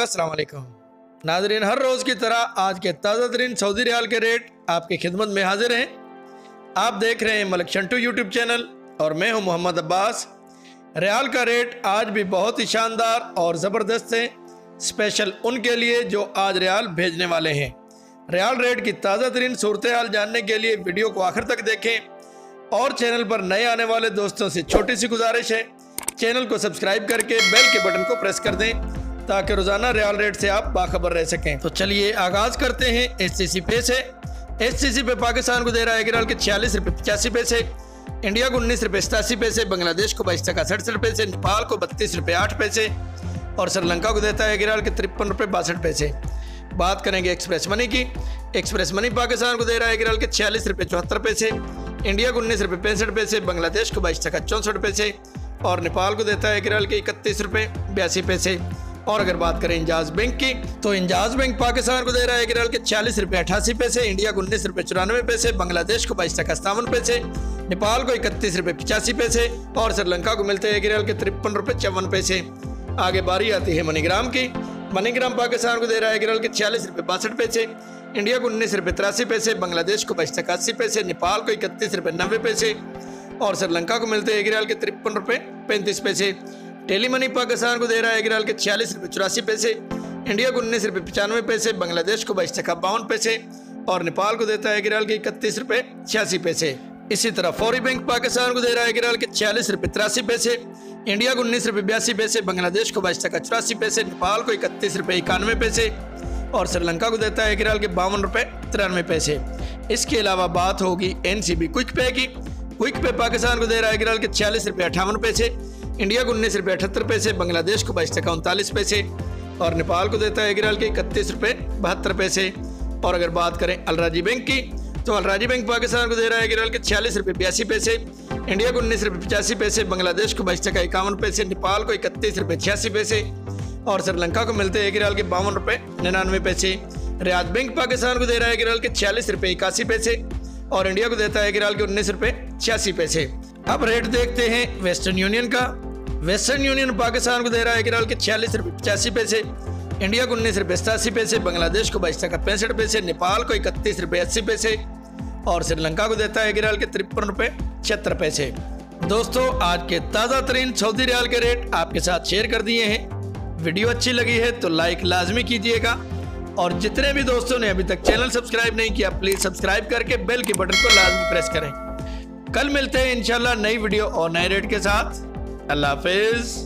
अस्सलाम वालेकुम नाजरीन, हर रोज़ की तरह आज के ताज़ा तरीन सऊदी रियाल के रेट आपकी खिदमत में हाजिर हैं। आप देख रहे हैं मलक शंटू यूट्यूब चैनल और मैं हूँ मोहम्मद अब्बास। रियाल का रेट आज भी बहुत ही शानदार और ज़बरदस्त है, स्पेशल उनके लिए जो आज रियाल भेजने वाले हैं। रियाल रेट की ताज़ा तरीन सूरत हाल जानने के लिए वीडियो को आखिर तक देखें और चैनल पर नए आने वाले दोस्तों से छोटी सी गुजारिश है चैनल को सब्सक्राइब करके बेल के बटन को प्रेस कर दें ताकि रोज़ाना रियाल रेट से आप बाखबर रह सकें। तो चलिए आगाज़ करते हैं एस सी सी पे से। एस सी सी पे पाकिस्तान को दे रहा है के छियालीस रुपये पचासी पैसे, इंडिया को उन्नीस रुपये सतासी पैसे, बांग्लादेश को बाईस टका सड़सठ पैसे, नेपाल को बत्तीस रुपये आठ पैसे और श्रीलंका को देता है गिराल के तिरपन रुपये बासठ पैसे। बात करेंगे एक्सप्रेस मनी की। एक्सप्रेस मनी पाकिस्तान को दे रहा है गिराल के छियालीस रुपये चौहत्तर पैसे, इंडिया को उन्नीस रुपये पैंसठ पैसे, बांग्लादेश को बाईस टका चौंसठ पैसे और नेपाल को देता है किराल के इकतीस रुपये बयासी पैसे। और अगर बात करें इंजाज बैंक की तो इंजाज बैंक पाकिस्तान को दे रहा है किराल के छियालीस रुपये अठासी पैसे, इंडिया को उन्नीस रुपये चौरानवे पैसे, बांग्लादेश को बाईस टका सतावन पैसे, नेपाल को इकतीस रुपये पचासी पैसे, और श्रीलंका को मिलते हैं किराल के तिरपन रुपये चौवन पैसे। आगे बारी आती है मनीग्राम की। मनीग्राम पाकिस्तान को दे रहा है किराल के छियालीस रुपये बासठ पैसे, इंडिया को उन्नीस रुपये तिरासी पैसे, बांग्लादेश को बाईस अस्सी पैसे, नेपाल को इकतीस रुपये नब्बे पैसे और श्रीलंका को मिलते हैं एक के तिरपन रुपये पैंतीस पैसे। टेली मनी पाकिस्तान को दे रहा है एक के छियालीस रुपये चौरासी पैसे। इंडिया को उन्नीस रुपये पचानवे पैसे। बांग्लादेश को बाईस टका बावन पैसे। और नेपाल को देता है एक के इकतीस रुपये छियासी पैसे। इसी तरह फौरी बैंक पाकिस्तान को दे रहा है एक के छियालीस रुपये तिरासी पैसे। इंडिया को उन्नीस रुपये बयासी पैसे। बांग्लादेश को बाईस टका चौरासी पैसे। नेपाल को इकतीस रुपये इक्यानवे पैसे। और श्रीलंका को देता है एक के बावन रुपये तिरानवे पैसे। इसके अलावा बात होगी एन सी बी क्विक पे की। क्विक पे पाकिस्तान को दे रहा है गिराल के छियालीस रुपये अठावन पैसे, इंडिया को उन्नीस रुपये अठहत्तर पैसे, बांग्लादेश को बाईस टका, उनतालीस पैसे, और नेपाल को देता है गिराल के इकतीस रुपये बहत्तर पैसे। और अगर बात करें अलराजी बैंक की तो अलराजी बैंक पाकिस्तान को दे रहा है गिराल के छियालीस रुपये बयासी पैसे, इंडिया को उन्नीस रुपये पचासी पैसे, बांग्लादेश को बाईस टका, इक्यावन पैसे, नेपाल को इकतीस रुपये छियासी पैसे। और श्रीलंका को मिलते हैं गिराल के बावन रुपये निन्यानवे पैसे। रियाज बैंक पाकिस्तान को दे रहा है गिराल के छियालीस रुपये इक्यासी पैसे। और इंडिया को देता है गिराल के उन्नीस रुपये छियासी पैसे। अब रेट देखते हैं वेस्टर्न यूनियन का। वेस्टर्न यूनियन पाकिस्तान को दे रहा है गिराल के छियालीस रुपये पचासी पैसे। इंडिया को उन्नीस रुपये सतासी पैसे, बांग्लादेश को बाईस टका पैंसठ पैसे, नेपाल को इकतीस रुपये अस्सी पैसे। और श्रीलंका को देता है गिराल के तिरपन रुपये छिहत्तर पैसे। दोस्तों, आज के ताज़ा तरीन सऊदी रियाल के रेट आपके साथ शेयर कर दिए हैं। वीडियो अच्छी लगी है तो लाइक लाजमी कीजिएगा। और जितने भी दोस्तों ने अभी तक चैनल सब्सक्राइब नहीं किया प्लीज़ सब्सक्राइब करके बेल के बटन को लाजमी प्रेस करें। कल मिलते हैं, इंशाल्लाह नई वीडियो और नए रेट के साथ। अल्लाह हाफिज़।